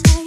dance.